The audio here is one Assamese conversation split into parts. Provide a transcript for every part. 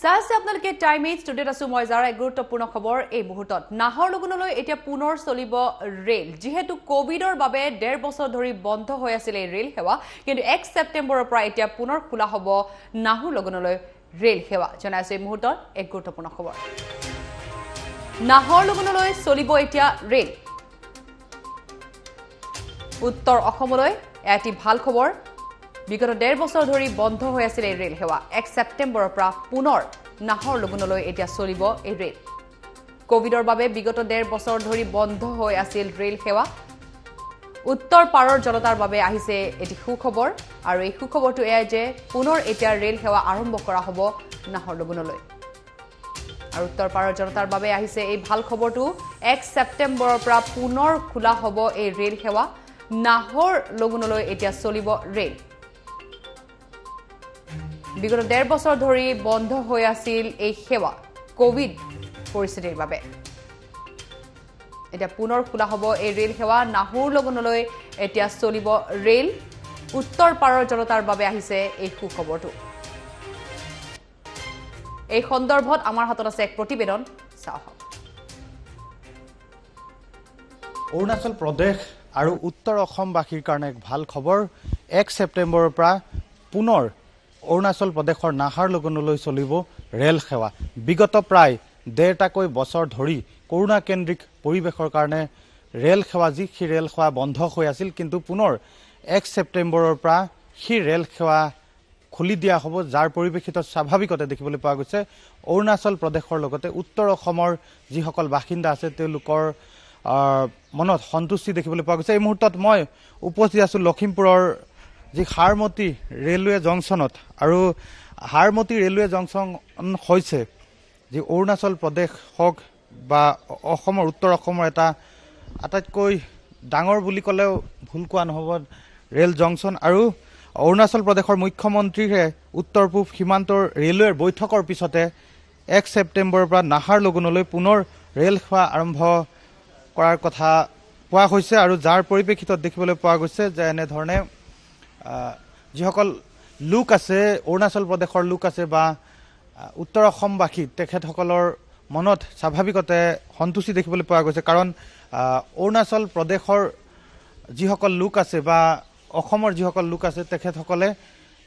চাই আছে আপোনালোকে টাইম এইট ষ্টুডিঅ'ত আছো। মই যাৰ এক গুৰুত্বপূৰ্ণ খবৰ এই মুহূৰ্তত। নাহৰ লগুণলৈ এতিয়া পুনৰ চলিব ৰেল। যিহেতু কভিডৰ বাবে ডেৰ বছৰ ধৰি বন্ধ হৈ আছিল এই ৰেল সেৱা কিন্তু এক ছেপ্টেম্বৰৰ পৰা এতিয়া পুনৰ খোলা হ'ব নাহৰ লগুণলৈ ৰেল সেৱা। জনাইছো এই মুহূৰ্তত এক গুৰুত্বপূৰ্ণ খবৰ। নাহৰ লগুণলৈ চলিব এতিয়া ৰেল। উত্তৰ অসমলৈ এটি ভাল খবৰ। বিগত ডেৰ বছৰ ধৰি বন্ধ হৈ আছিল এই ৰেল সেৱা। এক ছেপ্টেম্বৰৰ পৰা পুনৰ নাহৰ লগুণলৈ এতিয়া চলিব এই ৰেল। কভিডৰ বাবে বিগত ডেৰ বছৰ ধৰি বন্ধ হৈ আছিল ৰেল সেৱা। উত্তৰ পাৰৰ জনতাৰ বাবে আহিছে এটি সুখবৰ আৰু এই সুখবৰটো এয়াই যে পুনৰ এতিয়া ৰেল সেৱা আৰম্ভ কৰা হ'ব নাহৰ লগুণলৈ আৰু উত্তৰ পাৰৰ জনতাৰ বাবে আহিছে এই ভাল খবৰটো। এক ছেপ্টেম্বৰৰ পৰা পুনৰ খোলা হ'ব এই ৰেল সেৱা। নাহৰ লগুণলৈ এতিয়া চলিব ৰেল। বিগত ডেৰ বছৰ ধৰি বন্ধ হৈ আছিল এই সেৱা কভিড পৰিস্থিতিৰ বাবে। এতিয়া পুনৰ খোলা হ'ব এই ৰেল সেৱা। নাহৰ লগুণলৈ এতিয়া চলিব ৰেল। উত্তৰ পাৰৰ জনতাৰ বাবে আহিছে এই সুখবৰটো। এই সন্দৰ্ভত আমাৰ হাতত আছে এক প্ৰতিবেদন। চাওঁ আহক। অৰুণাচল প্ৰদেশ আৰু উত্তৰ অসমবাসীৰ কাৰণে এক ভাল খবৰ। এক ছেপ্টেম্বৰৰ পৰা পুনৰ অৰুণাচল প্ৰদেশৰ নাহাৰ লগনলৈ চলিব ৰেল সেৱা। বিগত প্ৰায় ডেৰটাকৈ বছৰ ধৰি কৰোণা কেন্দ্ৰিক পৰিৱেশৰ কাৰণে ৰেল সেৱা যি সেই ৰেল সেৱা বন্ধ হৈ আছিল কিন্তু পুনৰ এক ছেপ্টেম্বৰৰ পৰা সেই ৰেল সেৱা খুলি দিয়া হ'ব যাৰ পৰিপ্ৰেক্ষিতত স্বাভাৱিকতে দেখিবলৈ পোৱা গৈছে। অৰুণাচল প্ৰদেশৰ লগতে উত্তৰ অসমৰ যিসকল বাসিন্দা আছে তেওঁলোকৰ মনত সন্তুষ্টি দেখিবলৈ পোৱা গৈছে। এই মুহূৰ্তত মই উপস্থিত আছোঁ লখিমপুৰৰ যি হাৰমতি ৰেলৱে জংচনত আৰু হাৰমতি ৰেলৱে জংচন হৈছে যি অৰুণাচল প্ৰদেশ হওক বা অসমৰ উত্তৰ অসমৰ এটা আটাইতকৈ ডাঙৰ বুলি ক'লেও ভুল কোৱা নহ'ব ৰেল জংচন আৰু অৰুণাচল প্ৰদেশৰ মুখ্যমন্ত্ৰীৰে উত্তৰ পূব সীমান্তৰ ৰেলৱেৰ বৈঠকৰ পিছতে এক ছেপ্টেম্বৰৰ পৰা নাহাৰ লগুণলৈ পুনৰ ৰেল সেৱা আৰম্ভ কৰাৰ কথা কোৱা হৈছে আৰু যাৰ পৰিপ্ৰেক্ষিতত দেখিবলৈ পোৱা গৈছে যে এনেধৰণে যিসকল লোক আছে অৰুণাচল প্ৰদেশৰ লোক আছে বা উত্তৰ অসমবাসী তেখেতসকলৰ মনত স্বাভাৱিকতে সন্তুষ্টি দেখিবলৈ পোৱা গৈছে। কাৰণ অৰুণাচল প্ৰদেশৰ যিসকল লোক আছে বা অসমৰ যিসকল লোক আছে তেখেতসকলে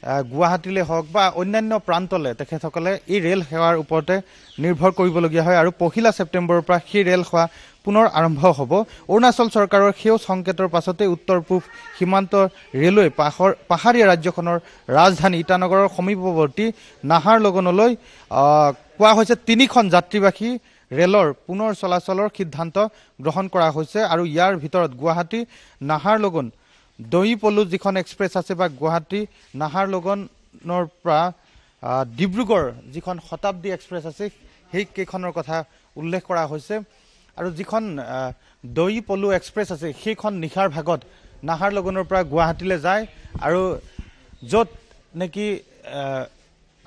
গুৱাহাটীলৈ হওক বা অন্যান্য প্ৰান্তলৈ তেখেতসকলে এই ৰেল সেৱাৰ ওপৰতে নিৰ্ভৰ কৰিবলগীয়া হয় আৰু পহিলা ছেপ্টেম্বৰৰ পৰা সেই ৰেল সেৱা পুনৰ আৰম্ভ হ'ব। অৰুণাচল চৰকাৰৰ সেউজ সংকেতৰ পাছতে উত্তৰ পূব সীমান্ত ৰেলৱে পাহৰ পাহাৰীয়া ৰাজ্যখনৰ ৰাজধানী ইটানগৰৰ সমীপৱৰ্তী নাহাৰ লগনলৈ কোৱা হৈছে তিনিখন যাত্ৰীবাহী ৰেলৰ পুনৰ চলাচলৰ সিদ্ধান্ত গ্ৰহণ কৰা হৈছে আৰু ইয়াৰ ভিতৰত গুৱাহাটী নাহাৰ লগন দহি পলু যিখন এক্সপ্ৰেছ আছে বা গুৱাহাটী নাহাৰ লগনৰ পৰা ডিব্ৰুগড় যিখন শতাব্দী এক্সপ্ৰেছ আছে সেই কেইখনৰ কথা উল্লেখ কৰা হৈছে। আৰু যিখন দহি পলু এক্সপ্ৰেছ আছে সেইখন নিশাৰ ভাগত নাহাৰ লগনৰ পৰা গুৱাহাটীলৈ যায় আৰু য'ত নেকি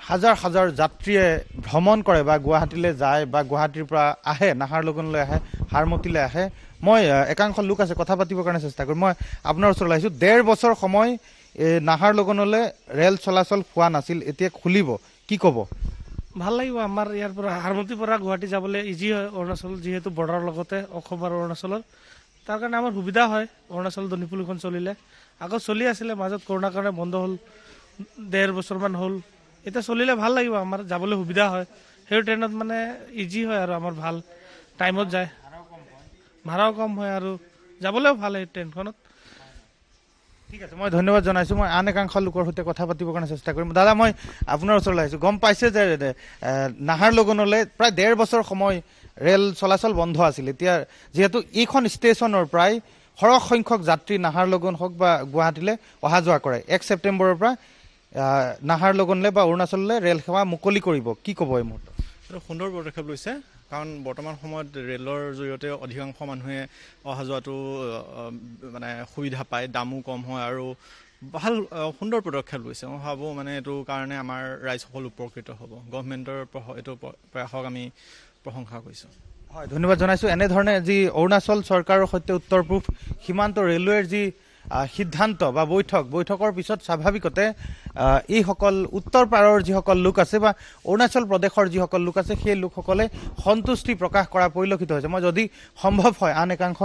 হাজাৰ হাজাৰ যাত্ৰীয়ে ভ্ৰমণ কৰে বা গুৱাহাটীলৈ যায় বা গুৱাহাটীৰ পৰা আহে নাহাৰ লগনলৈ আহে হাৰমতিলৈ আহে। মই একাংশ লোক আছে কথা পাতিবৰ কাৰণে চেষ্টা কৰিম। মই আপোনাৰ ওচৰলৈ আহিছোঁ। ডেৰ বছৰ সময় নাহাৰ লগনলৈ ৰেল চলাচল হোৱা নাছিল। এতিয়া খুলিব। কি ক'ব? ভাল লাগিব। আমাৰ ইয়াৰ পৰা হাৰমতিৰ পৰা গুৱাহাটী যাবলৈ ইজি হয়। অৰুণাচল যিহেতু বৰ্ডাৰৰ লগতে অসম আৰু অৰুণাচলৰ। তাৰ কাৰণে আমাৰ সুবিধা হয়। অৰুণাচল দনিপুলিখন চলিলে। আগত চলি আছিলে। মাজত কৰোণাৰ কাৰণে বন্ধ হ'ল। ডেৰ বছৰমান হ'ল। এতিয়া চলিলে ভাল লাগিব। আমাৰ যাবলৈ সুবিধা হয়। সেই ট্ৰেইনত মানে ইজি হয় আৰু আমাৰ ভাল। টাইমত যায়। ভাড়াও কম হয় আৰু যাবলৈও ভাল এই ট্ৰেইনখনত। ঠিক আছে মই ধন্যবাদ জনাইছোঁ। মই আন একাংশ লোকৰ সৈতে কথা পাতিবৰ কাৰণে চেষ্টা কৰিম। দাদা মই আপোনাৰ ওচৰলৈ আহিছোঁ। গম পাইছে যে নাহাৰ লগনলৈ প্ৰায় ডেৰ বছৰ সময় ৰেল চলাচল বন্ধ আছিল। এতিয়া যিহেতু এইখন ষ্টেচনৰ প্ৰায় সৰহ সংখ্যক যাত্ৰী নাহাৰ লগন হওক বা গুৱাহাটীলৈ অহা যোৱা কৰে। এক ছেপ্টেম্বৰৰ পৰা নাহাৰ লগনলৈ বা অৰুণাচললৈ ৰেল সেৱা মুকলি কৰিব। কি ক'ব এই মুহূৰ্তত? সুন্দৰ পদক্ষেপ লৈছে। কাৰণ বৰ্তমান সময়ত ৰেলৰ জৰিয়তে অধিকাংশ মানুহে অহা যোৱাটো মানে সুবিধা পায় দামো কম হয় আৰু ভাল সুন্দৰ পদক্ষেপ লৈছে। মই ভাবোঁ মানে এইটো কাৰণে আমাৰ ৰাইজসকল উপকৃত হ'ব। গভমেণ্টৰ এইটো প্ৰয়াসক আমি প্ৰশংসা কৰিছোঁ। হয় ধন্যবাদ জনাইছোঁ। এনেধৰণে যি অৰুণাচল চৰকাৰৰ সৈতে উত্তৰ পূব সীমান্ত ৰেলৱেৰ যি সিদ্ধান্ত বা বৈঠক বৈঠকৰ পিছত স্বাভাৱিকতে এইসকল উত্তৰ পাৰৰ যিসকল লোক আছে বা অৰুণাচল প্ৰদেশৰ যিসকল লোক আছে সেই লোকসকলে সন্তুষ্টি প্ৰকাশ কৰা পৰিলক্ষিত হৈছে। মই যদি সম্ভৱ হয় আন একাংশ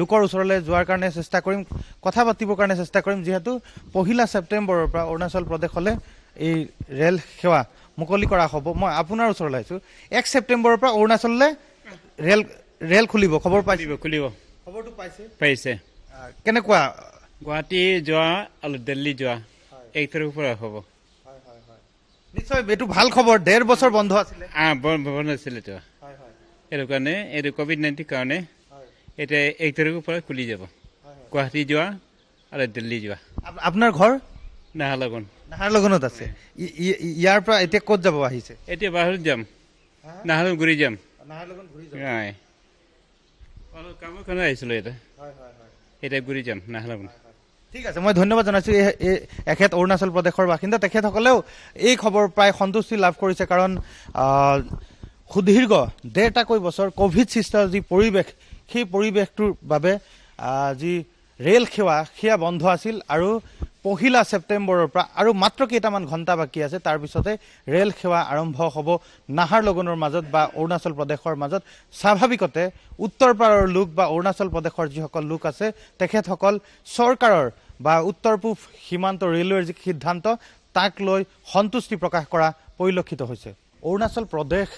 লোকৰ ওচৰলৈ যোৱাৰ কাৰণে চেষ্টা কৰিম কথা পাতিবৰ কাৰণে চেষ্টা কৰিম যিহেতু পহিলা ছেপ্টেম্বৰৰ পৰা অৰুণাচল প্ৰদেশলৈ এই ৰেল সেৱা মুকলি কৰা হ'ব। মই আপোনাৰ ওচৰলৈ আহিছোঁ। এক ছেপ্টেম্বৰৰ পৰা অৰুণাচললৈ ৰেল ৰেল খুলিব খবৰ পাইছে? খুলিব খবৰটো পাইছে। আহ, কেনেকুৱা গুৱাহাটী যোৱা আৰু দিল্লী যোৱা এক তাৰিখৰ পৰা হ'ব। নিশ্চয় এইটো ভাল খবৰ। ডেৰ বছৰ বন্ধ আছিলে। বন্ধ নাছিলে তো সেইটো কাৰণে এইটো কভিড নাইণ্টিন কাৰণে এতিয়া এক তাৰিখৰ পৰা খুলি যাব। গুৱাহাটী যোৱা আৰু দিল্লী যোৱা। আপ- আপোনাৰ ঘৰ? নাহালগুন নাহাৰলগুণত আছে। ইয়াৰ পৰা এতিয়া ক'ত যাব আহিছে? এতিয়া বাহিৰত যাম। নাহালগুন ঘূৰি যাম। কামৰ কাৰণে আহিছিলোঁ এতিয়া এতিয়া ঘূৰি যাম নাহালগুন ঠিক আছে মই ধন্যবাদ জনাইছোঁ এই- এখেত অৰুণাচল প্ৰদেশৰ বাসিন্দা। তেখেতসকলেও এই খবৰ প্ৰায় সন্তুষ্টি লাভ কৰিছে কাৰণ সুদীৰ্ঘ ডেৰটাকৈ বছৰ কভিড সৃষ্ট যি পৰিৱেশ সেই পৰিৱেশটোৰ বাবে যি ৰেল সেৱা সেয়া বন্ধ আছিল আৰু পহিলা ছেপ্টেম্বৰৰ পৰা আৰু মাত্ৰ কেইটামান ঘণ্টা বাকী আছে তাৰপিছতে ৰেল সেৱা আৰম্ভ হ'ব। নাহাৰলগুণৰ মাজত বা অৰুণাচল প্ৰদেশৰ মাজত। স্বাভাৱিকতে উত্তৰ পাৰৰ লোক বা অৰুণাচল প্ৰদেশৰ যিসকল লোক আছে তেখেতসকল চৰকাৰৰ বা উত্তৰ পূব সীমান্ত ৰেলৱেৰ যি সিদ্ধান্ত তাক লৈ সন্তুষ্টি প্ৰকাশ কৰা পৰিলক্ষিত হৈছে। অৰুণাচল প্ৰদেশ